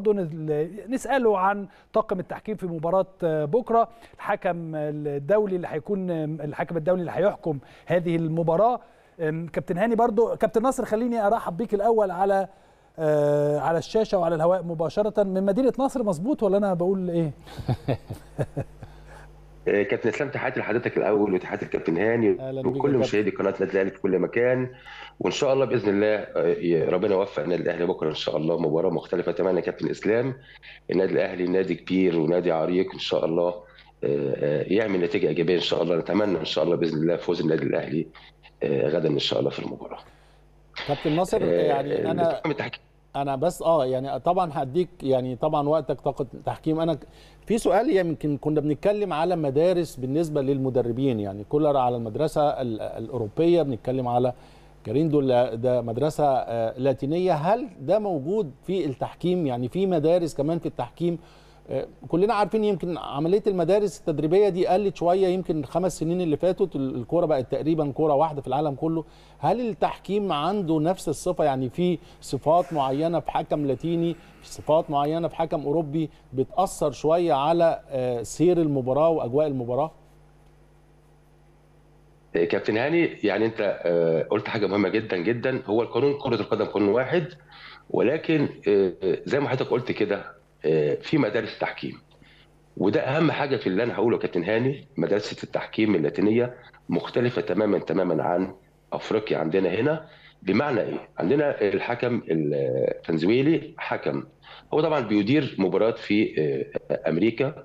برضه نسأله عن طاقم التحكيم في مباراة بكرة. الحكم الدولي اللي هيكون الحكم الدولي اللي هيحكم هذه المباراة. كابتن هاني برضه كابتن ناصر خليني أرحب بيك الأول على على الشاشة وعلى الهواء مباشرة. من مدينة نصر مظبوط ولا أنا بقول إيه؟ كابتن إسلام تحياتي لحضرتك الأول وتحياتي للكابتن هاني وكل مشاهدي قناة النادي الاهلي في كل مكان. وإن شاء الله بإذن الله ربنا يوفق النادي الأهلي بكرة إن شاء الله مباراة مختلفة. تماما يا كابتن إسلام النادي الأهلي نادي كبير ونادي عريق إن شاء الله يعمل نتيجة إيجابية إن شاء الله. نتمنى إن شاء الله بإذن الله فوز النادي الأهلي غدا إن شاء الله في المباراة. كابتن ناصر يعني أنا أنا بس آه يعني طبعا هديك يعني طبعا وقتك طاقة تحكيم. أنا في سؤال يمكن كنا بنتكلم على مدارس بالنسبة للمدربين يعني كولر على المدرسة الأوروبية بنتكلم على كاريندو ده مدرسة لاتينية. هل ده موجود في التحكيم؟ يعني في مدارس كمان في التحكيم كلنا عارفين يمكن عملية المدارس التدريبية دي قلت شوية يمكن الخمس سنين اللي فاتوا الكورة بقت تقريبا كورة واحدة في العالم كله. هل التحكيم عنده نفس الصفة؟ يعني في صفات معينة في حكم لاتيني في صفات معينة في حكم أوروبي بتأثر شوية على سير المباراة وأجواء المباراة؟ كابتن هاني يعني أنت قلت حاجة مهمة جدا جدا. هو القانون كرة القدم قانون واحد ولكن زي ما حضرتك قلت كده في مدارس تحكيم. وده أهم حاجة في اللي أنا هقوله كابتن هاني مدرسه التحكيم اللاتينية مختلفة تماما تماما عن أفريقيا عندنا هنا. بمعنى إيه؟ عندنا الحكم الفنزويلي حكم. هو طبعا بيدير مباريات في أمريكا.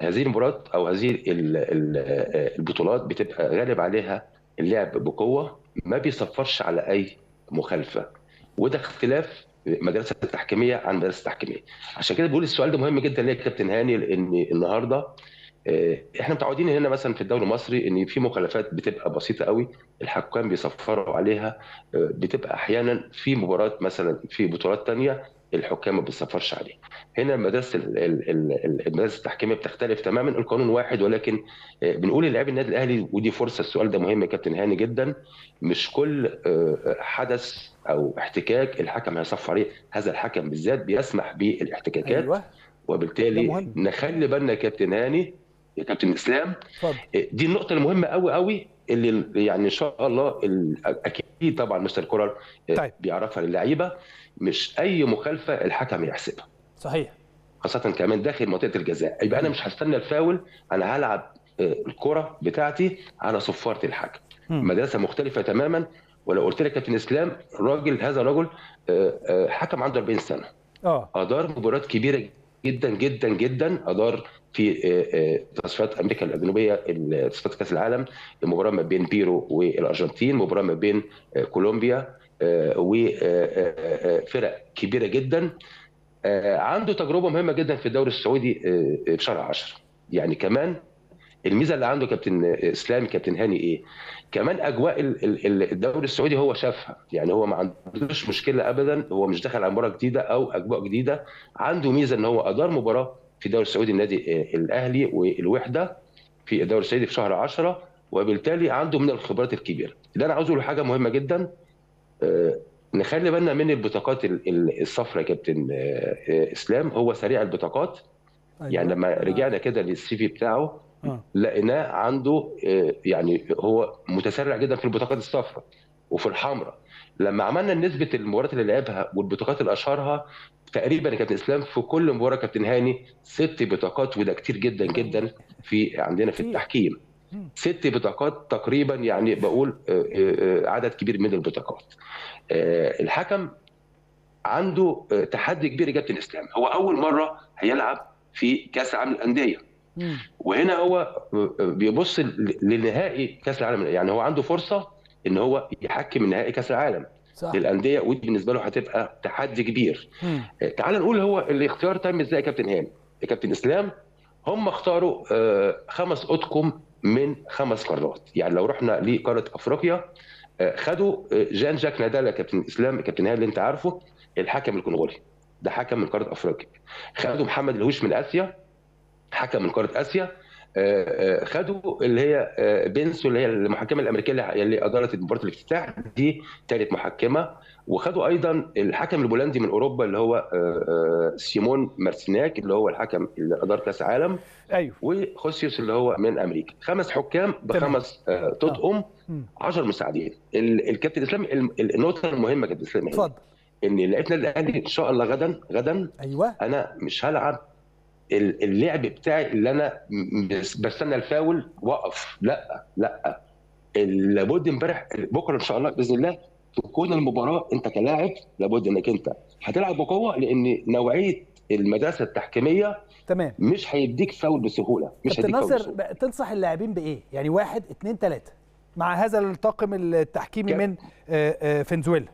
هذه المباريات أو هذه البطولات بتبقى غالب عليها اللعب بقوة ما بيصفرش على أي مخالفة. وده اختلاف مدرسة التحكيمية عن مدرسة التحكيمية. عشان كده بقول السؤال ده مهم جدا ليه كابتن هاني لأن النهارده إحنا متعودين هنا مثلا في الدوري المصري إن في مخالفات بتبقى بسيطة قوي الحكام بيصفروا عليها بتبقى أحيانا في مباراة مثلا في بطولات ثانية الحكام ما بيصفرش عليه هنا مدرسه المدارس التحكيمية بتختلف تماما القانون واحد ولكن بنقول للاعبي النادي الأهلي ودي فرصة السؤال ده مهم يا كابتن هاني جدا مش كل حدث أو احتكاك الحكم هيصف عليه هذا الحكم بالذات بيسمح بالاحتكاكات أيوة. وبالتالي نخلي بالنا يا كابتن هاني يا كابتن إسلام فضل. دي النقطة المهمة قوي قوي اللي يعني إن شاء الله أكيد طبعا مستر كولر طيب. بيعرفها للعيبة مش أي مخالفة الحكم يحسبها. صحيح. خاصة كمان داخل منطقة الجزاء. يبقى أنا مش هستنى الفاول أنا هلعب الكرة بتاعتي على صفارة الحكم. مدرسة مختلفة تماما ولو قلت لك كابتن إسلام راجل هذا رجل حكم عنده 40 سنة. آه. أدار مباريات كبيرة جدا جدا جدا. أدار في تصفيات أمريكا الجنوبيه تصفيات كأس العالم. المباراة ما بين بيرو والأرجنتين. مباراه ما بين كولومبيا. وفرق كبيرة جدا. عنده تجربة مهمة جدا في الدوري السعودي في شهر 10 يعني كمان الميزة اللي عنده كابتن اسلام كابتن هاني إيه؟ كمان أجواء الدوري السعودي هو شافها. يعني هو ما عندوش مشكلة ابدا هو مش داخل على مباراة جديدة أو أجواء جديدة. عنده ميزة إن هو أدار مباراة في الدوري السعودي النادي الأهلي والوحدة في الدوري السعودي في شهر 10 وبالتالي عنده من الخبرات الكبيرة. اللي أنا عاوز أقول حاجة مهمة جدا نخلي بالنا من البطاقات الصفراء يا كابتن إسلام. هو سريع البطاقات. أيوة. يعني لما رجعنا كده للسي في بتاعه لقيناه عنده يعني هو متسرع جدا في البطاقات الصفراء وفي الحمراء. لما عملنا نسبة المباريات اللي لعبها والبطاقات اللي أشهرها تقريبا كابتن إسلام في كل مباراة كابتن هاني ست بطاقات وده كتير جدا جدا في عندنا في التحكيم. ست بطاقات تقريبا يعني بقول عدد كبير من البطاقات. الحكم عنده تحدي كبير يا كابتن اسلام هو أول مرة هيلعب في كأس العالم للأندية. وهنا هو بيبص لنهائي كأس العالم. يعني هو عنده فرصة إن هو يحكم نهائي كأس العالم صح. للأندية ودي بالنسبة له هتبقى تحدي كبير. تعال نقول هو الاختيار تم إزاي يا كابتن هاني؟ يا كابتن إسلام هم اختاروا خمس أطقم من خمس قارات. يعني لو رحنا لقارة أفريقيا خدوا جان جاك نادال يا كابتن إسلام كابتن اللي أنت عارفه الحكم الكونغولي. ده حكم من قارة أفريقيا. خدوا محمد الهوش من آسيا حكم من قارة آسيا. خدوا اللي هي بينسو اللي هي المحكمه الأمريكية اللي أدارت مباراة الافتتاح دي ثالث محكمه وخدوا أيضا الحكم البولندي من أوروبا اللي هو سيمون مارسيناك اللي هو الحكم اللي أدار كأس عالم أيوه. وخوسيوس اللي هو من أمريكا. خمس حكام بخمس تطقم 10 مساعدين. الكابتن الاسلام النقطة المهمة كابتن الاسلام اتفضل. إن لعبنا الاهلي إن شاء الله غدا غدا أيوه. أنا مش هلعب اللعب بتاعي اللي أنا بستنى الفاول وقف. لا لا. لابد امبارح بكرة إن شاء الله بإذن الله تكون المباراة أنت كلاعب لابد إنك أنت هتلعب بقوة لأن نوعية المدرسة التحكيمية تمام. مش هيديك فاول بسهولة. مش كابتن ناصر تنصح اللاعبين بإيه؟ يعني واحد اثنين ثلاثة مع هذا الطاقم التحكيمي من فنزويلا.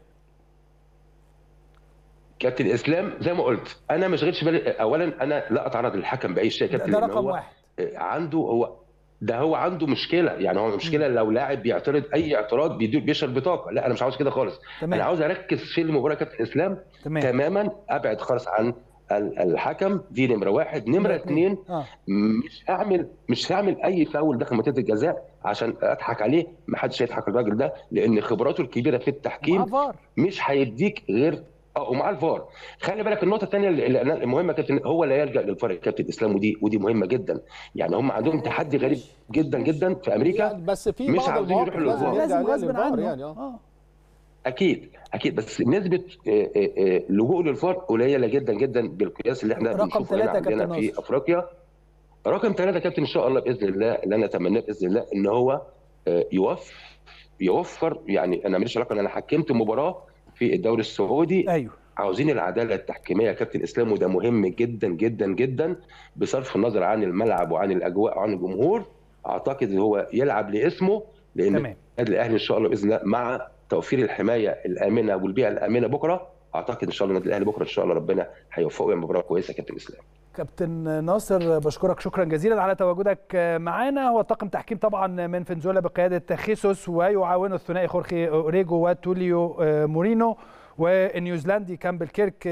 كابتن إسلام زي ما قلت أنا ما شغلش بالي اولا أنا لا أتعرض للحكم بأي شيء كابتن ده رقم واحد عنده هو ده هو عنده مشكلة يعني هو مشكلة لو لاعب بيعترض أي اعتراض بيشرب بطاقة لا أنا مش عاوز كده خالص تمام. أنا عاوز أركز في المباراه كابتن إسلام تمام. تماما أبعد خالص عن الحكم دي نمرة واحد نمرة اثنين آه. مش هعمل مش هعمل أي فاول داخل منطقة الجزاء عشان أضحك عليه ما حدش هيضحك الراجل ده لأن خبراته الكبيرة في التحكيم مش هيديك غير آه ومعاه الفار. خلي بالك النقطة الثانية اللي المهمة كابتن هو لا يلجأ للفار كابتن اسلام ودي ودي مهمة جدا. يعني هم عندهم تحدي غريب جدا جدا في أمريكا. يعني بس في مش بعض عاوزين يروحوا للفار. لازم غصب عنه. يعني. آه. أكيد أكيد. بس نسبة لجوء للفار قليلة جدا جدا بالقياس اللي إحنا رقم ثلاثة عندنا في أفريقيا. رقم ثلاثة كابتن إن شاء الله بإذن الله اللي أنا أتمناه بإذن الله إن هو يوفر يوفر. يعني أنا ماليش علاقة إن أنا حكمت مباراة في الدوري السعودي. أيوه. عاوزين العدالة التحكيمية يا كابتن إسلام وده مهم جدا جدا جدا بصرف النظر عن الملعب وعن الأجواء وعن الجمهور. أعتقد إن هو يلعب لاسمه لأن النادي الأهلي إن شاء الله بإذن الله مع توفير الحماية الآمنة والبيئة الآمنة بكرة أعتقد إن شاء الله النادي الأهلي بكرة إن شاء الله ربنا هيوفقه مباراة كويسة يا كابتن إسلام. كابتن ناصر بشكرك شكرا جزيلا على تواجدك معنا هو طاقم تحكيم طبعا من فنزويلا بقيادة خيسوس ويعاونه الثنائي خورخي أوريجو وتوليو مورينو والنيوزيلندي كامبل كيرك.